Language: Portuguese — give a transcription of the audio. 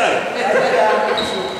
Para